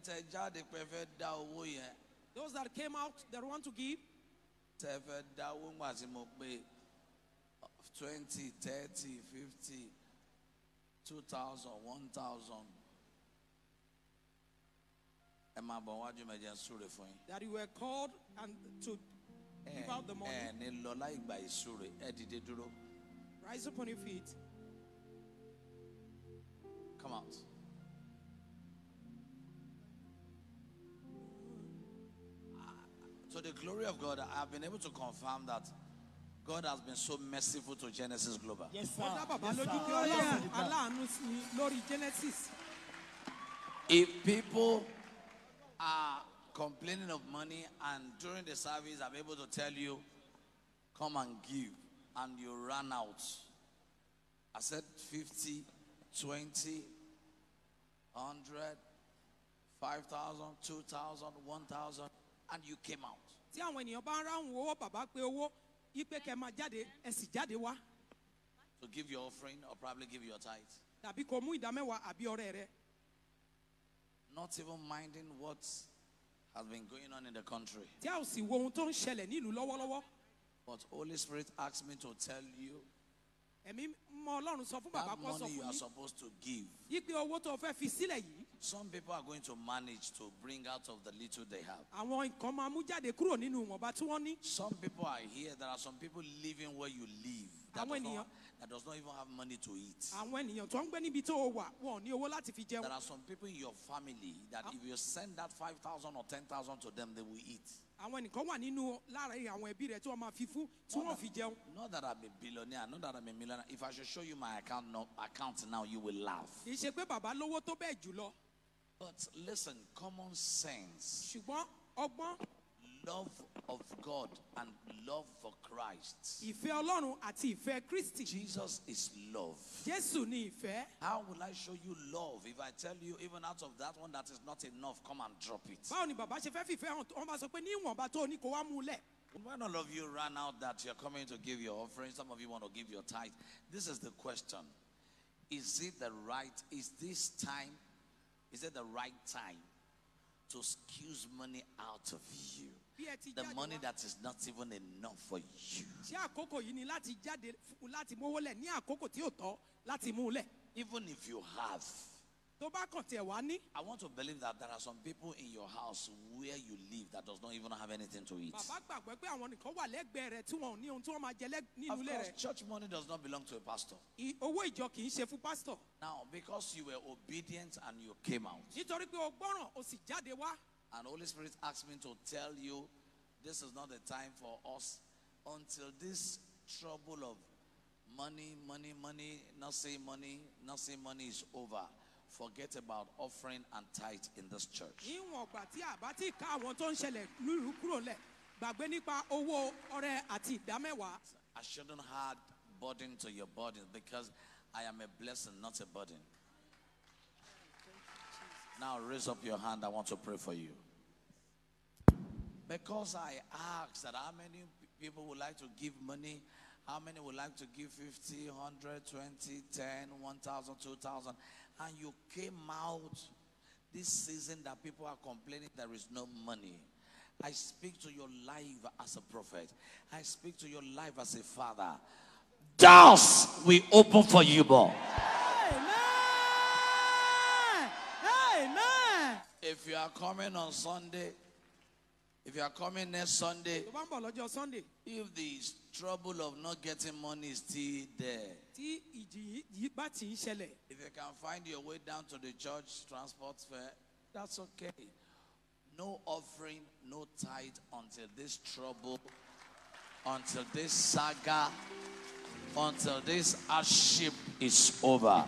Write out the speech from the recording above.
ẹ̀yin tẹ jáde pé fẹ́ dá owó yẹn Those that came out, that want to give, tẹ fẹ́ dá owó ńgbà tí mo pé twenty thirty fifty two thousand one thousand ẹ máa bọ̀ wájú mi n súre fún yín. that you were called and to give out the money. ẹ ní lọ láì gba ìsúre ẹ dìde dúró Rise up on your feet. come out. To the glory of God, I have been able to confirm that God has been so merciful to Genesis Global. Yes, sir. Ó dá bàbá Yes, sir. pé Ọlọ́run aláàánú sí i lórí Genesis. If people are complaining of money and during the service I'm able to tell you, come and give, and you run out. I said 50, 20, 100, 5,000, 2,000, 1,000, and you came out. Tí àwọn ènìyàn bá ń ráhùn owó bàbá pé owó ipe kẹ máa jáde ẹ sì jáde wá To give your offering or probably give your tithe. tàbí kò mú ìdámẹ́wàá àbí ọrẹ rẹ. Not even minding what has been going on in the country. Tí a ò sì wo ohun tó ń ṣẹlẹ̀ nílùú lọ́wọ́lọ́wọ́. But Holy Spirit asked me to tell you Ẹ̀mí mọ Ọlọ́run sọ fún bàbá that kan sọ money you fún are supposed to give. Ipe owó tó fẹ́ fi sílẹ̀ yìí. Some people are going to manage to bring out of the little they have. Àwọn nǹkan máa mú jáde kúrò nínú ìwọ̀nba tí wọ́n ní. Some people are here. There are some people living where you live that Àwọn ènìyàn- that does not even have money to eat. Àwọn ènìyàn tó ń gbé níbi tó wà wọn ní owó láti fi jẹun. There are some people in your family that ah. if you send that 5,000 or 10,000 to them, they will eat. Àwọn ẹnìkan wà nínú lára àwọn ẹbí rẹ tí wọ́n máa fi fún tí wọ́n fi jẹun. Not that I'm a billionaire, not that I'm a millionaire. If I should show you my account, no, account now, you will laugh. Kì í ṣe pé bàbá lówó tó bẹ́ẹ̀ jù lọ. But listen, common sense, Ṣùgbọ́n ọgbọ́n love of God and love for Christ. ìfẹ́ Ọlọ́run àti ìfẹ́ Kristi. Jesus is love. Jésù ni ìfẹ́. How will I show you love if I tell you, even out of that one that is not enough, come and drop it? Báwo ni bàbá ṣe fẹ́ fìfẹ́ hàn tó- wọ́n bá sọ pé ní ìwọ̀nba tó o ní kó wá mú un lẹ̀. When all of you ran out that you're coming to give your offering, some of you want to give your tithe. This is the question Is it the right, is this time, is it the right time to squeeze money out of you? Bí ẹ ti The money that is not even enough for you. ṣé àkókò yìí ni láti jáde fún- láti mówó lẹ̀ ní àkókò tí ò tọ́ láti mú un lẹ̀. Even if you have, I want to believe that there are some people in your house where you live that does not even have anything to eat. Bàbá gbàgbọ́ pé àwọn nìkan wà lẹ́gbẹ̀ẹ́ rẹ̀ tí wọn ò ní ohun tí wọ́n máa jẹ lẹ́- nínú Of course, church money does not belong to a pastor. I- Owó ìjọ kì í ṣe fún pásítọ̀. Now, because you were obedient and you came out, Nítorí pé o gbọ́ràn o sì jáde wá. and Holy Spirit asked me to tell you this is not the time for us until this trouble of money, money, money, not saying money, not saying money is over. Forget about offering and tithe in this church. Níwọ̀n ọ̀gbà tí àbá tí ká àwọn tó ń ṣẹlẹ̀ lúrú kúrò lẹ̀. Gbàgbé nípa owó ọrẹ àti ìdámẹ́wàá. I shouldn't add burden to your burden because I am a blessing, not a burden. Now raise up your hand. I want to pray for you. Because I asked that how many people would like to give money, how many would like to give 50, 100, 20, 10, 1,000, 2,000, and you came out this season that people are complaining there is no money. I speak to your life as a prophet. I speak to your life as a father. Doors we open for you, boy. Amen. Amen. If you are coming on Sunday, if you are coming next Sunday, Tó bá ń bọ̀ lọ́jọ́ Sunday if the trouble of not getting money is still there, tí ìjì yìí- yìí bá ti ń ṣẹlẹ̀. if you can find your way down to the church transport fare, that's okay. No offering, no tithe until this trouble, until this saga, until this hardship is over.